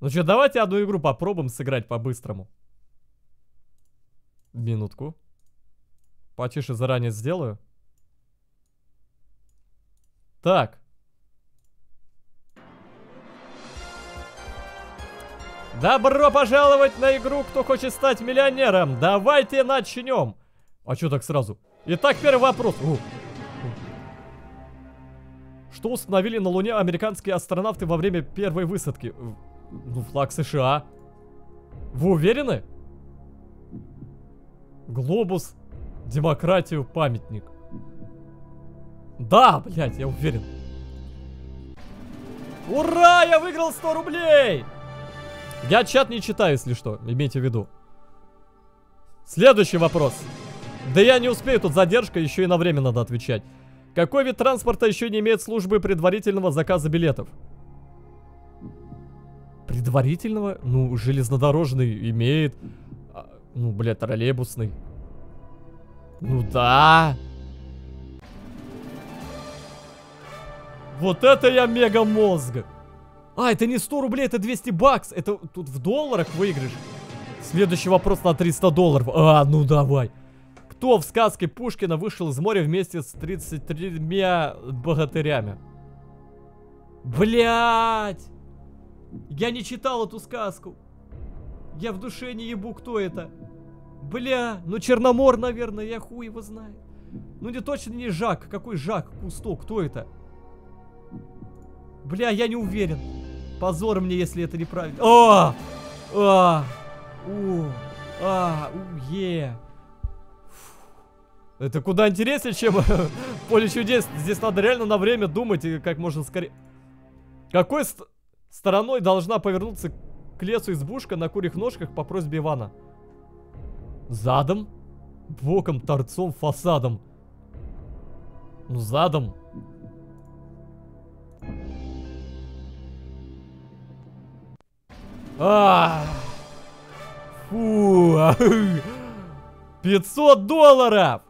Ну что, давайте одну игру попробуем сыграть по-быстрому. Минутку. Потише заранее сделаю. Так. Добро пожаловать на игру «Кто хочет стать миллионером». Давайте начнем. А что так сразу? Итак, первый вопрос. О. Что установили на Луне американские астронавты во время первой высадки? Ну, флаг США. Вы уверены? Глобус, демократию, памятник. Да, блядь, я уверен. Ура, я выиграл 100 рублей! Я чат не читаю, если что, имейте в виду. Следующий вопрос. Да я не успею, тут задержка, еще и на время надо отвечать. Какой вид транспорта еще не имеет службы предварительного заказа билетов? Предварительного? Ну, железнодорожный имеет. А, ну, блядь, троллейбусный. Ну да. Вот это я мега мозг. А, это не 100 рублей, это 200 бакс. Это тут в долларах выигрыш. Следующий вопрос на 300 долларов. А, ну давай. Кто в сказке Пушкина вышел из моря вместе с 33 богатырями? Блять! Я не читал эту сказку. Я в душе не ебу, кто это. Бля, ну Черномор, наверное, я хуй его знаю. Ну не точно не Жак. Какой Жак? Кусто, кто это? Бля, я не уверен. Позор мне, если это неправильно. О! А! У! А! У! Е! Это куда интереснее, чем поле чудес. Здесь надо реально на время думать и как можно скорее... Какой стороной должна повернуться к лесу избушка на курьих ножках по просьбе Ивана? Задом? Боком, торцом, фасадом. Ну, задом. А, Фу. 500 долларов.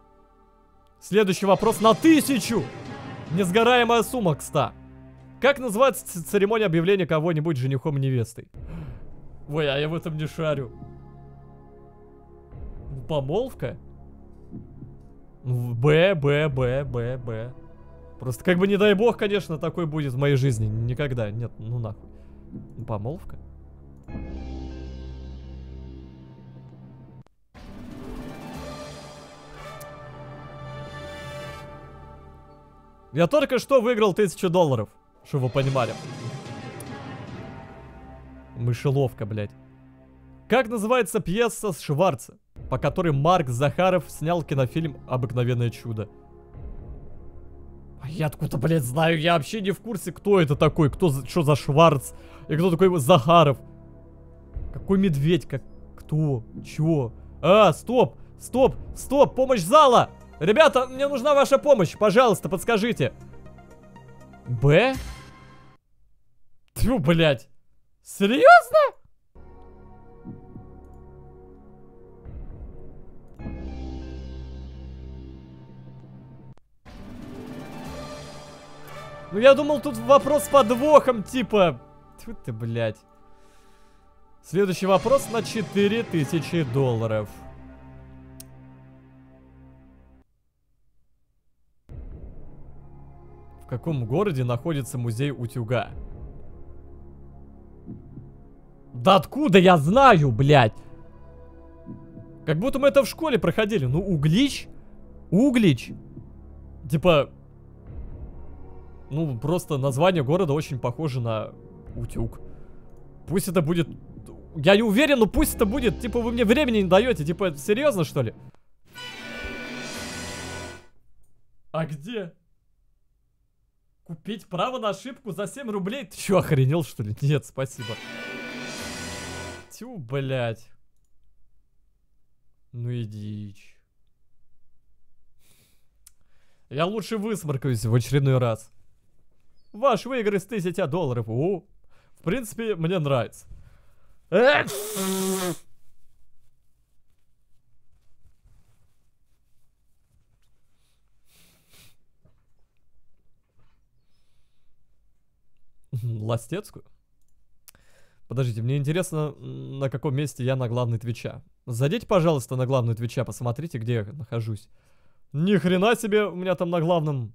Следующий вопрос на тысячу. Несгораемая сумма к 100. Как называется церемония объявления кого-нибудь женихом и невестой? Ой, а я в этом не шарю. Помолвка? Ну, Б, Б, Б, Б, Б. Просто как бы не дай бог, конечно, такой будет в моей жизни. Никогда. Нет, ну нахуй. Помолвка? Я только что выиграл тысячу долларов, чтобы вы понимали. Мышеловка, блядь. Как называется пьеса с Шварца, по которой Марк Захаров снял кинофильм «Обыкновенное чудо»? А я откуда, блядь, знаю? Я вообще не в курсе, кто это такой, кто, что за Шварц, и кто такой Захаров. Какой медведь, как, кто, чего? А, стоп, стоп, стоп, помощь зала! Ребята, мне нужна ваша помощь, пожалуйста, подскажите. Б? Тьфу, блядь. Серьезно? Ну я думал, тут вопрос с подвохом, типа... Тьфу ты, блядь. Следующий вопрос на 4000 долларов. В каком городе находится музей утюга? Да откуда я знаю, блядь? Как будто мы это в школе проходили. Ну, Углич? Углич? Типа... Ну, просто название города очень похоже на утюг. Пусть это будет... Я не уверен, но пусть это будет... Типа, вы мне времени не даете. Типа, серьезно, что ли? А где? Купить право на ошибку за 7 рублей? Ты что, охренел, что ли? Нет, спасибо. Тю, блядь. Ну и дичь. Я лучше высморкаюсь в очередной раз. Ваш выигрыш 1000 долларов. О, в принципе, мне нравится. Ластецкую? Подождите, мне интересно, на каком месте я на главной Твича. Зайдите, пожалуйста, на главную Твича, посмотрите, где я нахожусь. Ни хрена себе у меня там на главном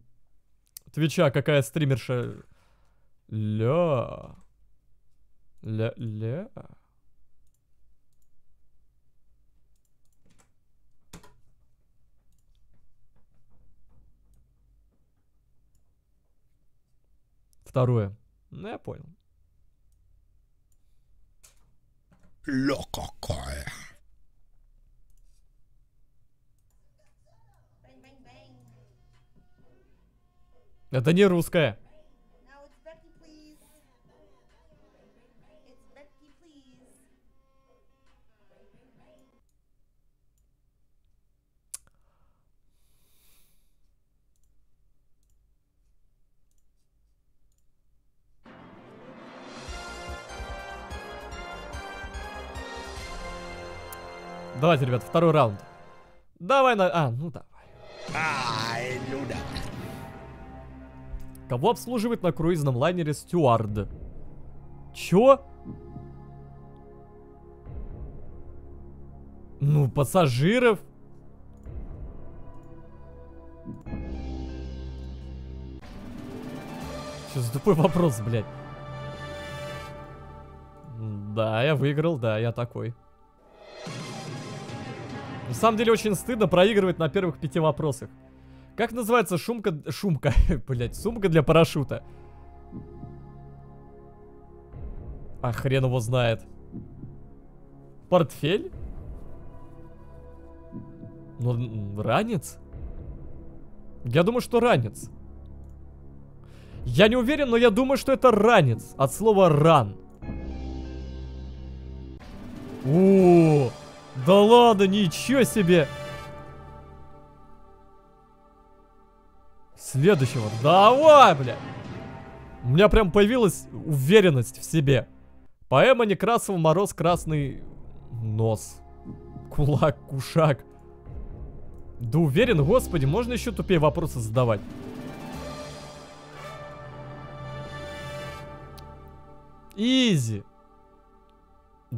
Твича какая стримерша. Ля. Ля-ля. Второе. Ну, я понял. Bang. Это не русская. Давайте, ребят, второй раунд. Давай на... А, ну давай. Ай, да. Кого обслуживает на круизном лайнере стюард? Чё? Ну, пассажиров. Что за тупой вопрос, блядь? Да, я выиграл, да, я такой. На самом деле очень стыдно проигрывать на первых пяти вопросах. Как называется шумка... Шумка, блять, сумка для парашюта? А хрен его знает. Портфель? Ну, ранец? Я думаю, что ранец. Я не уверен, но я думаю, что это ранец. От слова ран. О, да ладно, ничего себе. Следующего. Давай, бля. У меня прям появилась уверенность в себе. Поэма Некрасова «Мороз красный нос». Кулак, кушак. Да уверен, господи, можно еще тупее вопросы задавать. Изи.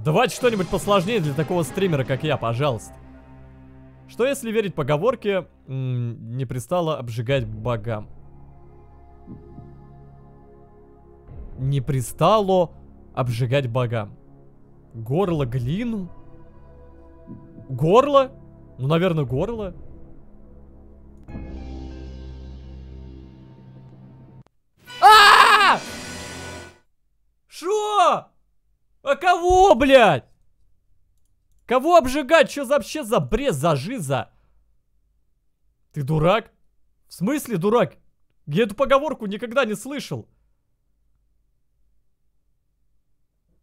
Давайте что-нибудь посложнее для такого стримера, как я, пожалуйста. Что если верить поговорке «не пристало обжигать богам»? Не пристало обжигать богам. Горло глину? Горло? Ну, наверное, горло. А! Шо? А кого, блядь? Кого обжигать? Что за вообще за бред, за жиза? Ты дурак? В смысле дурак? Я эту поговорку никогда не слышал.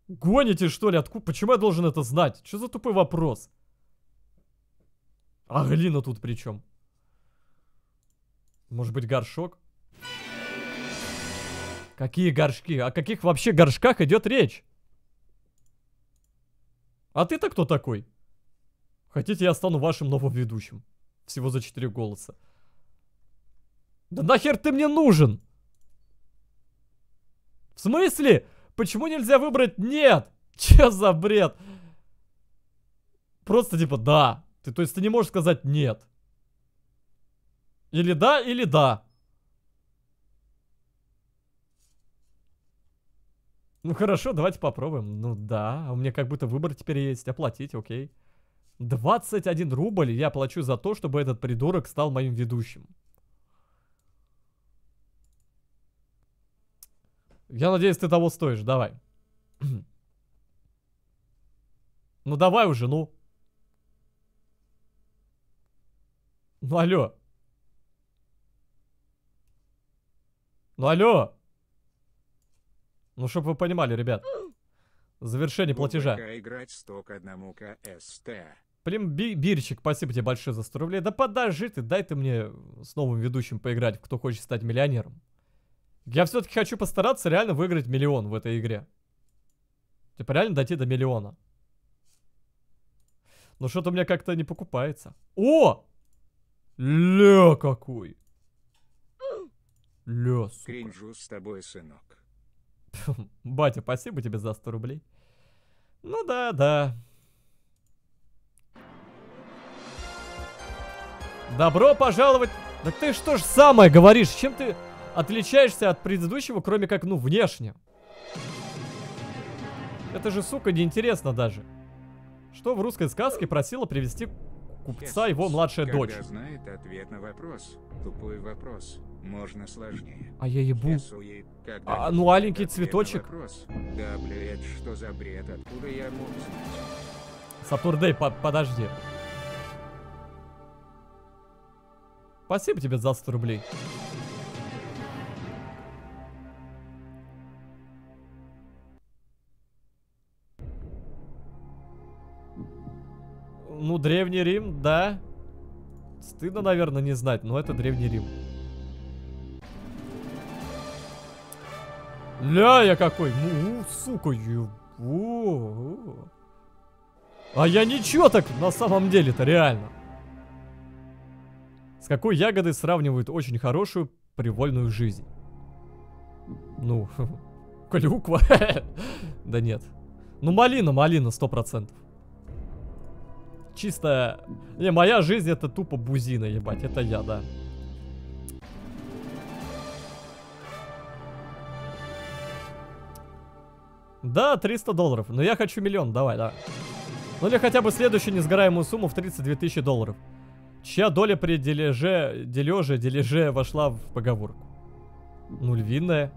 Гоните, что ли? Откуда? Почему я должен это знать? Что за тупой вопрос? А глина тут при чем? Может быть горшок? Какие горшки? О каких вообще горшках идет речь? А ты-то кто такой? Хотите, я стану вашим новым ведущим? Всего за четыре голоса. Да нахер ты мне нужен? В смысле? Почему нельзя выбрать нет? Че за бред? Просто типа да. Ты, то есть ты не можешь сказать нет. Или да, или да. Ну хорошо, давайте попробуем. Ну да, у меня как будто выбор теперь есть. Оплатить, окей. 21 рубль я плачу за то, чтобы этот придурок стал моим ведущим. Я надеюсь, ты того стоишь. Давай. Ну давай уже, ну. Ну алло. Ну алло. Ну, чтобы вы понимали, ребят. Завершение платежа. Играть 100 к 1 КСТ. Блин, би- Бирчик, спасибо тебе большое за 100 рублей. Да подожди ты, дай ты мне с новым ведущим поиграть, кто хочет стать миллионером. Я все-таки хочу постараться реально выиграть миллион в этой игре. Типа реально дойти до миллиона. Но что-то у меня как-то не покупается. О! Ля какой! Кринжу с тобой, сынок. Батя, спасибо тебе за 100 рублей. Ну да, да. Добро пожаловать. Так ты что ж самое говоришь? Чем ты отличаешься от предыдущего, кроме как, ну, внешне? Это же, сука, неинтересно даже. Что в русской сказке просила привести купца его младшая Когда дочь? знает ответ на вопрос, тупой вопрос, можно сложнее. А я ебу. А, ну, знает аленький ответ на цветочек. Да, блядь, что за бред, откуда я мог знать? Сатурдей, по- подожди. Спасибо тебе за 100 рублей. Ну, Древний Рим, да. Стыдно, наверное, не знать, но это Древний Рим. Ля, я какой! Ну, сука, еб- о. А я ничего так на самом деле-то, реально. С какой ягодой сравнивают очень хорошую привольную жизнь? Ну, клюква. Да нет. Ну, малина, малина, сто процентов. Чисто... Не, моя жизнь это тупо бузина, ебать. Это я, да. Да, 300 долларов. Но я хочу миллион, давай, давай. Ну или хотя бы следующую несгораемую сумму в 32 тысячи долларов. Чья доля при дележе, дележе, дележе вошла в поговорку? Ну, львиная.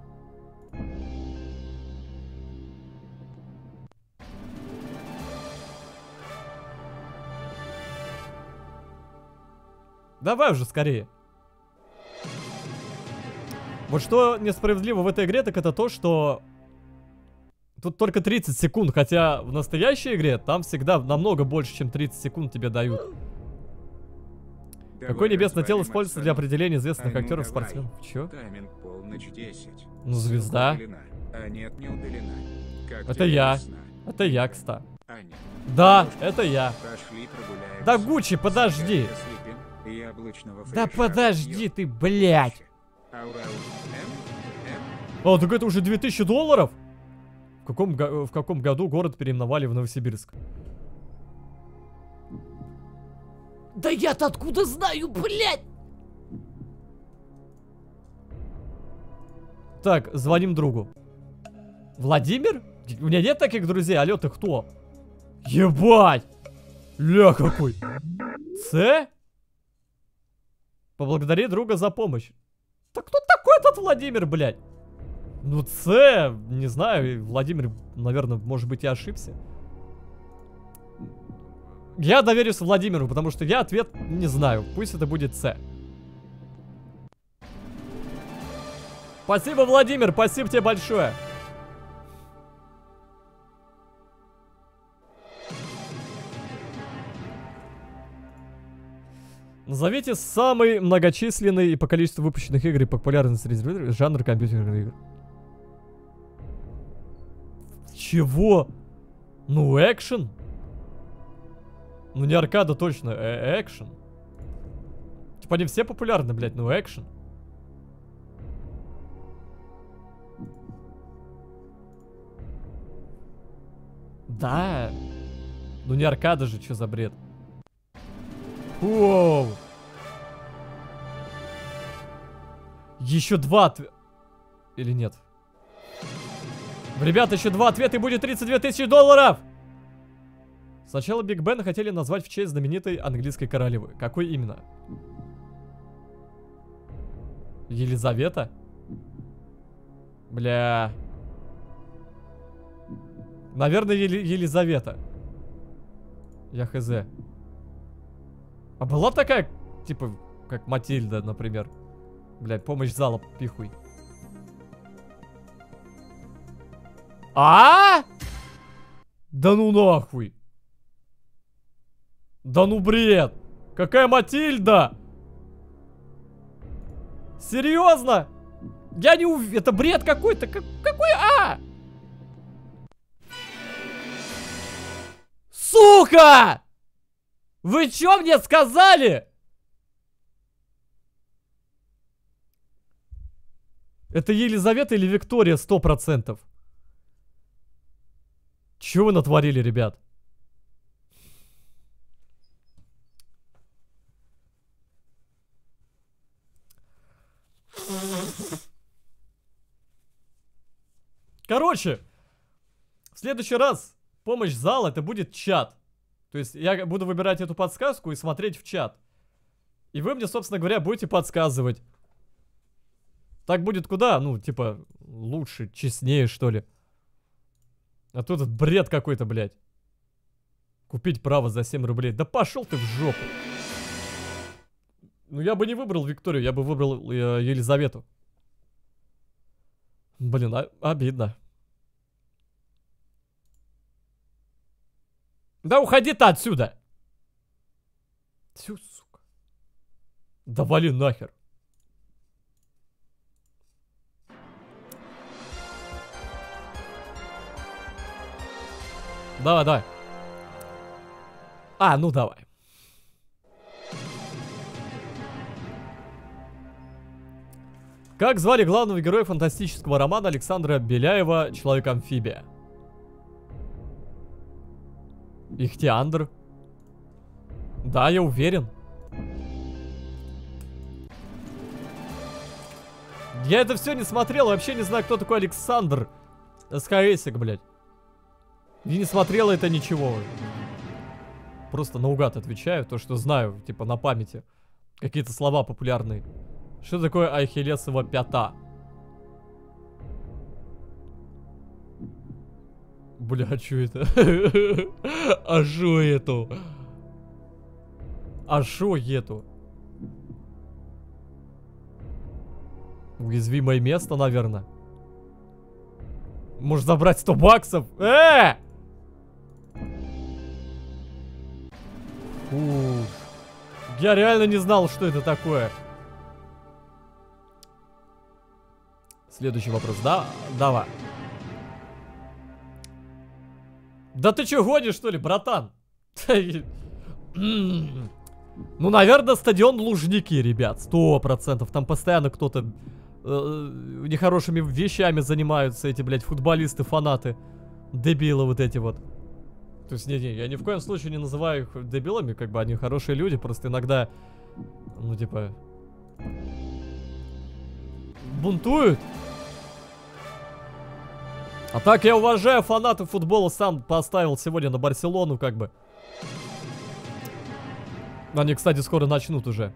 Давай уже скорее. Вот что несправедливо в этой игре, так это то, что Тут только 30 секунд, хотя в настоящей игре там всегда намного больше, чем 30 секунд тебе дают. Какое небесное тело используется для определения известных актеров, спортсменов? Чё? Тайминг полночь 10. Ну, звезда. А Это я. Это я, кста. А. Да, это я. Да, Гуччи, подожди. Яблочного Да подожди ты, блядь. О, так это уже 2000 долларов? В каком, в каком году город переименовали в Новосибирск? Да я-то откуда знаю, блядь? Так, звоним другу. Владимир? У меня нет таких друзей. Алло, ты кто? Ебать! Ля какой! С? Поблагодари друга за помощь. Да кто такой этот Владимир, блядь? Ну, С, не знаю, Владимир, наверное, может быть, я ошибся. Я доверюсь Владимиру, потому что я ответ не знаю. Пусть это будет С. Спасибо, Владимир, спасибо тебе большое. Назовите самый многочисленный и по количеству выпущенных игр и популярный среди жанр компьютерных игр. Чего? Ну, экшен? Ну, не аркада точно, э экшен. Типа они все популярны, блядь, ну экшен. Да. Ну не аркада же, что за бред? Воу. Еще два ответа. Или нет? Ребята, еще два ответа и будет 32 тысячи долларов! Сначала Биг Бен хотели назвать в честь знаменитой английской королевы. Какой именно? Елизавета? Бля. Наверное, Ели- Елизавета. Я хз. А была такая, типа, как Матильда, например. Блядь, помощь зала, пихуй. А? Да ну нахуй. Да ну бред. Какая Матильда? Серьезно? Я не ув... Это бред какой-то. Как- Какой А? Сука! Вы чё мне сказали? Это Елизавета или Виктория, сто процентов. Чего вы натворили, ребят? Короче, в следующий раз помощь зала это будет чат. То есть я буду выбирать эту подсказку и смотреть в чат. И вы мне, собственно говоря, будете подсказывать. Так будет куда? Ну, типа, лучше, честнее, что ли. А тут этот бред какой-то, блядь. Купить право за 7 рублей. Да пошел ты в жопу. Ну, я бы не выбрал Викторию, я бы выбрал э, Елизавету. Блин, а- обидно. Да уходи ты отсюда! Тю, сука. Да вали нахер. Давай, давай. А, ну давай. Как звали главного героя фантастического романа Александра Беляева «Человек-амфибия»? Ихтиандр. Да, я уверен. Я это все не смотрел, вообще не знаю, кто такой Александр СХСик, блядь. И не смотрел это ничего. Просто наугад отвечаю, то, что знаю, типа на памяти. Какие-то слова популярные. Что такое Ахиллесова пята? Бля, а чё это? А шо это? А шо это? Уязвимое место, наверное. Может забрать 100 баксов? Э! Фу. Я реально не знал, что это такое. Следующий вопрос, да? Давай. Да ты чё гонишь, что ли, братан? Ну, наверное, стадион Лужники, ребят, сто процентов. Там постоянно кто-то э, нехорошими вещами занимаются эти, блядь, футболисты, фанаты. Дебилы вот эти вот. То есть, не-не, я ни в коем случае не называю их дебилами, как бы они хорошие люди, просто иногда, ну, типа, бунтуют. А так я уважаю фанатов футбола, сам поставил сегодня на Барселону, как бы. Они, кстати, скоро начнут уже.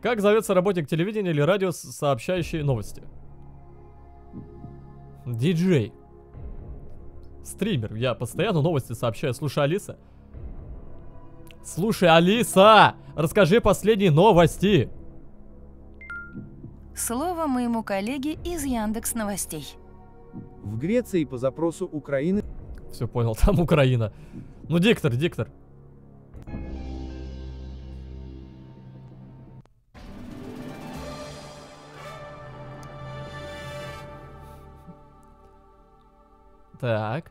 Как зовется работник телевидения или радио, сообщающий новости? Диджей. Стример. Я постоянно новости сообщаю. Слушай, Алиса. Слушай, Алиса! Расскажи последние новости. Слово моему коллеге из Яндекс Новостей. В Греции по запросу Украины Все понял, там Украина. Ну, диктор, диктор. Так.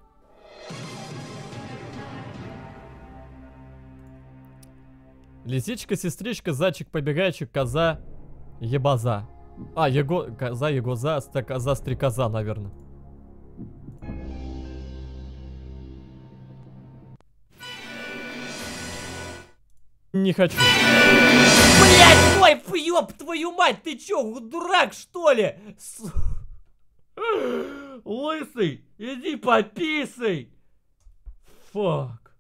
Лисичка, сестричка, зайчик, побегайчик, коза, ебаза. А, его, коза, егоза, ста- коза, стрекоза, наверное. Не хочу. Блять, твой ёб твою мать, ты чё, дурак что ли? С- Лысый, иди пописай. Фак.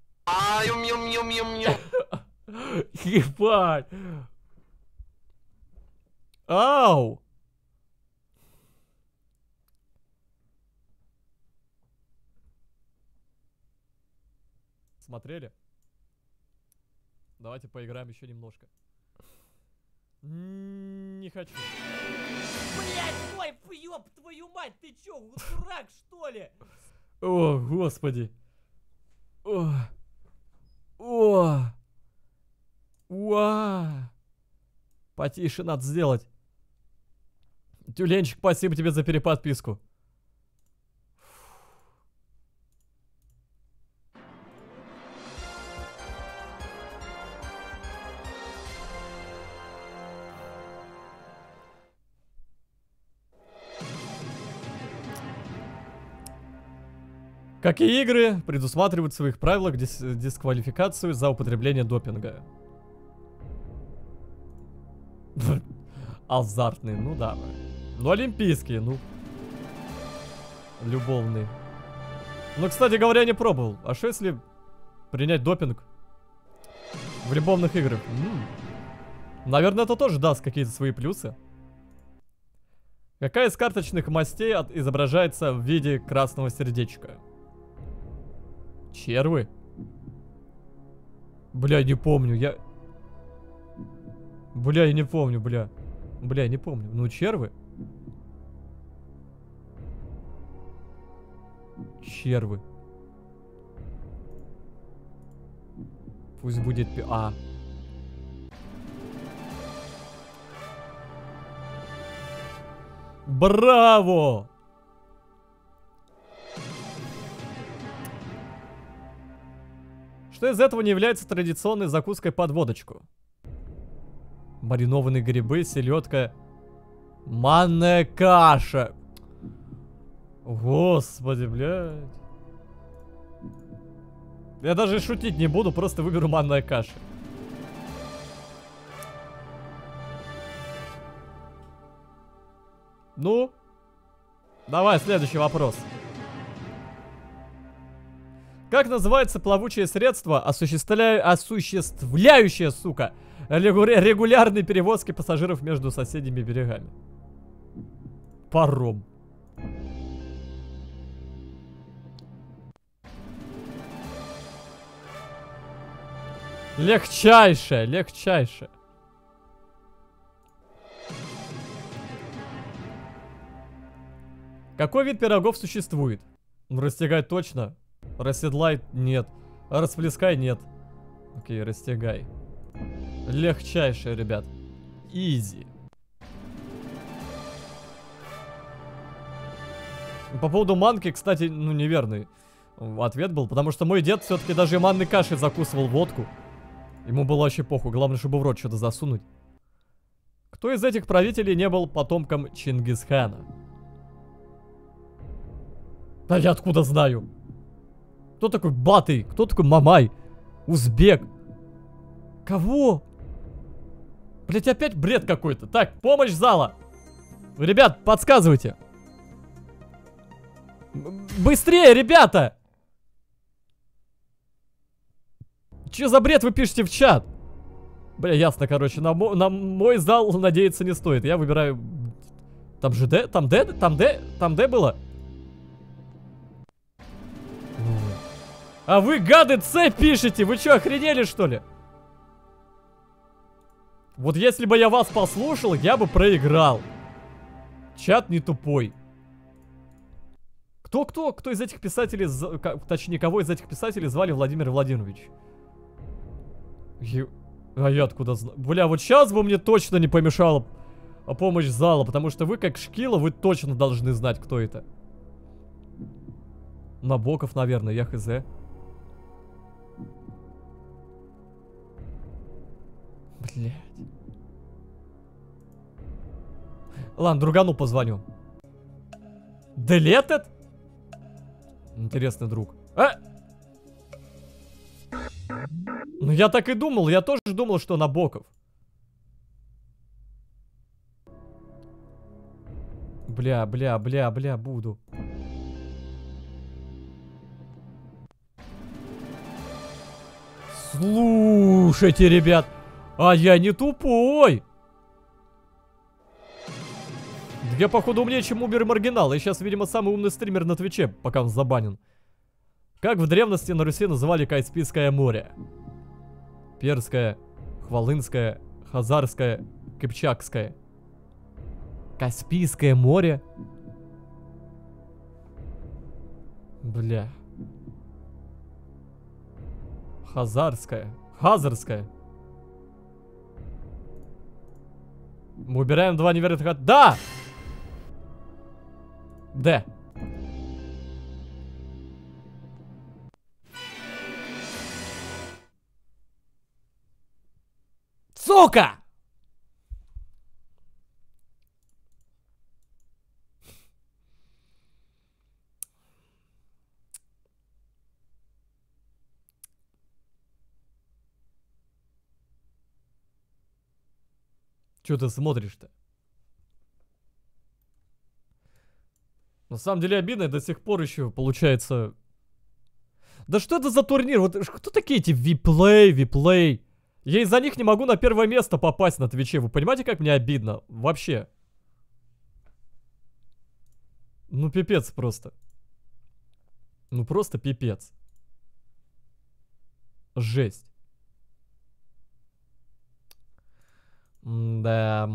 Ебать. Ау. Смотрели? Давайте поиграем еще немножко. Не хочу. Блять, твой ёб твою мать, ты чё, дурак что ли? О, господи. О. О. Уа. Потише надо сделать. Тюленчик, спасибо тебе за переподписку. Как и игры, предусматривают в своих правилах дис- дисквалификацию за употребление допинга. Азартные, ну да. Ну, олимпийские, ну. Любовные. Ну, кстати говоря, не пробовал. А что если принять допинг в любовных играх? М. Наверное, это тоже даст какие-то свои плюсы. Какая из карточных мастей от- изображается в виде красного сердечка? Червы? Бля, не помню, я... Бля, я не помню, бля. Бля, не помню. Ну, червы? Червы. Пусть будет... А. Браво! Что из этого не является традиционной закуской под водочку? Маринованные грибы, селедка, манная каша. Господи, блядь. Я даже шутить не буду, просто выберу манная каша. Ну, давай следующий вопрос. Как называется плавучее средство, осуществляя... осуществляющее, сука, регу- регулярные перевозки пассажиров между соседними берегами? Паром. Легчайшее, легчайшее. Какой вид пирогов существует? Ну, Растягай точно. Расседлай нет. Расплескай нет. Окей, растягай. Легчайшее, ребят. Изи. По поводу манки, кстати, ну, неверный ответ был, потому что мой дед все-таки даже манной кашей закусывал водку. Ему было вообще похуй, главное, чтобы в рот что-то засунуть. Кто из этих правителей не был потомком Чингисхана? Да я откуда знаю? Кто такой Батый? Кто такой Мамай? Узбек? Кого? Блять, опять бред какой-то. Так, помощь зала. Ребят, подсказывайте. Быстрее, ребята! Че за бред вы пишете в чат? Бля, ясно, короче, на, на мой зал надеяться не стоит. Я выбираю... Там же Д? Там Д? Там Д? Там Д было? А вы, гады, С пишете? Вы что, охренели, что ли? Вот если бы я вас послушал, я бы проиграл. Чат не тупой. Кто, кто, из этих писателей, точнее, кого из этих писателей звали Владимир Владимирович? Ю- А я откуда знаю? Бля, вот сейчас бы мне точно не помешала помощь зала, потому что вы, как Шкила, вы точно должны знать, кто это. Набоков, наверное, я хз. Блять. Ладно, другану позвоню. Deleted? Интересный друг. А! Ну я так и думал, я тоже думал, что Набоков. Бля, бля, бля, бля, буду. Слушайте, ребят, а я не тупой. Я, походу, умнее, чем Убер и Маргинал. Я сейчас, видимо, самый умный стример на Твиче, пока он забанен. Как в древности на Руси называли Каспийское море? Перское, Хвалынское, Хазарское, Кипчакское. Каспийское море? Бля. Хазарское. Хазарское. Мы убираем два неверных от... Да! Д. Сука! Че ты смотришь-то? На самом деле обидно, до сих пор еще получается... Да что это за турнир? Вот кто такие эти виплей, виплей? Я из-за них не могу на первое место попасть на Твиче. Вы понимаете, как мне обидно? Вообще. Ну, пипец просто. Ну, просто пипец. Жесть. Да.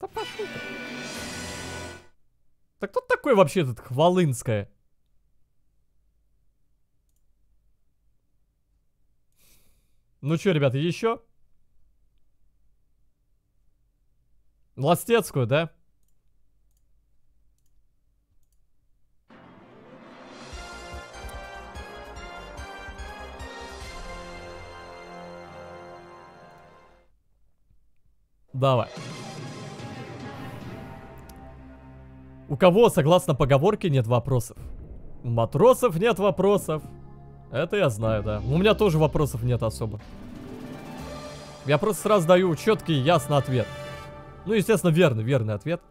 Да пошел ты. Да кто такой вообще этот Хвалынская? Ну что, ребята, еще? Ластецкую, да? Давай. У кого, согласно поговорке, нет вопросов? У матросов нет вопросов. Это я знаю, да. У меня тоже вопросов нет особо. Я просто сразу даю четкий, ясный ответ. Ну, естественно, верный, верный ответ.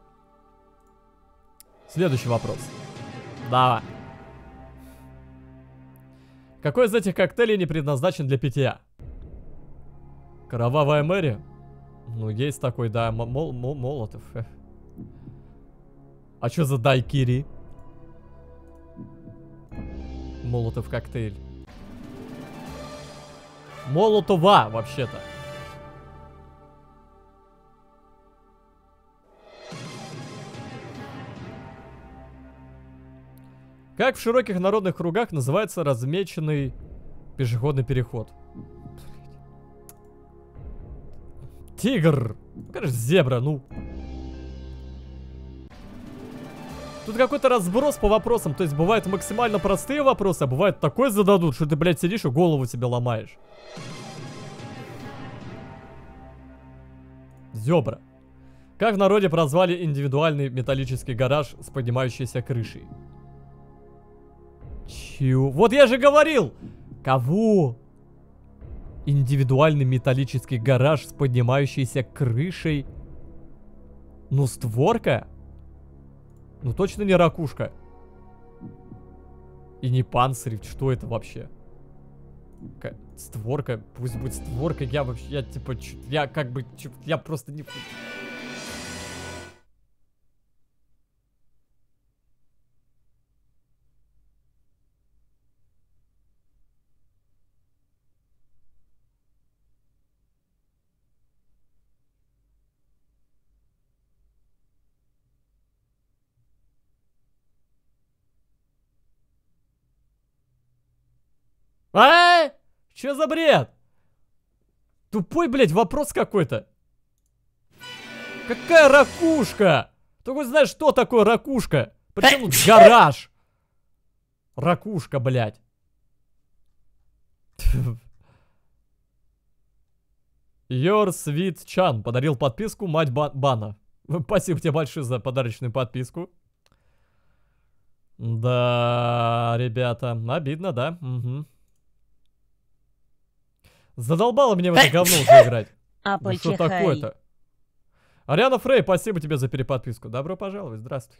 Следующий вопрос. Давай. Какой из этих коктейлей не предназначен для питья? Кровавая Мэри? Ну, есть такой, да, мол- мол- Молотов. А что за дайкири? Молотов коктейль. Молотова, вообще-то. Как в широких народных кругах называется размеченный пешеходный переход? Тигр. Конечно, зебра, ну. Тут какой-то разброс по вопросам. То есть бывают максимально простые вопросы, а бывает такой зададут, что ты, блядь, сидишь и голову себе ломаешь. Зебра. Как в народе прозвали индивидуальный металлический гараж с поднимающейся крышей? Чё? Вот я же говорил! Кого? Индивидуальный металлический гараж с поднимающейся крышей. Ну, створка? Ну, точно не ракушка. И не панцирь. Что это вообще? Ка- створка. Пусть будет створка. Я вообще, я типа, я как бы, я просто не... А? Чё за бред? Тупой, блядь, вопрос какой-то. Какая ракушка? Только знаешь, что такое ракушка? Причем тут гараж? Ракушка, блядь. Your Sweet Chan подарил подписку мать Ба- Бана. Спасибо тебе большое за подарочную подписку. Да, ребята, обидно, да? Угу. Задолбало мне в это говно уже играть. А Ну что такое-то? Ариана Фрей, спасибо тебе за переподписку. Добро пожаловать, здравствуй.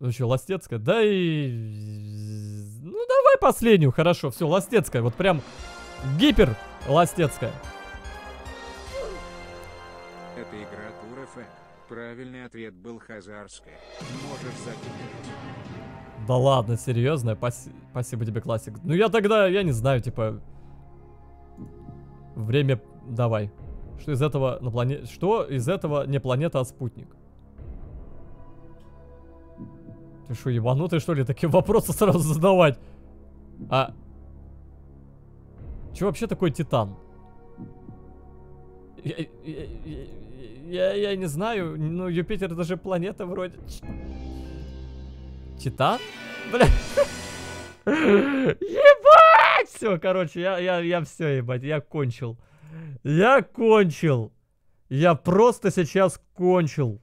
Ну что, Ластецкая? Да и... Ну давай последнюю, хорошо. Все, Ластецкая. Вот прям гипер Ластецкая. Это игра Тур Эффект. Правильный ответ был Хазарская. Можешь загуглить. Да ладно, серьезно? Паси- Спасибо тебе, классик. Ну я тогда, я не знаю, типа... Время... Давай. Что из этого на планете... Что из этого не планета, а спутник? Ты что, ебанутый, что ли, такие вопросы сразу задавать? А... Что вообще такое Титан? Я, я, я- я- не знаю, ну Юпитер это же планета вроде. Титан? Бля. Ебать! Все, короче, я, я, я все, ебать, я кончил. Я кончил. Я просто сейчас кончил.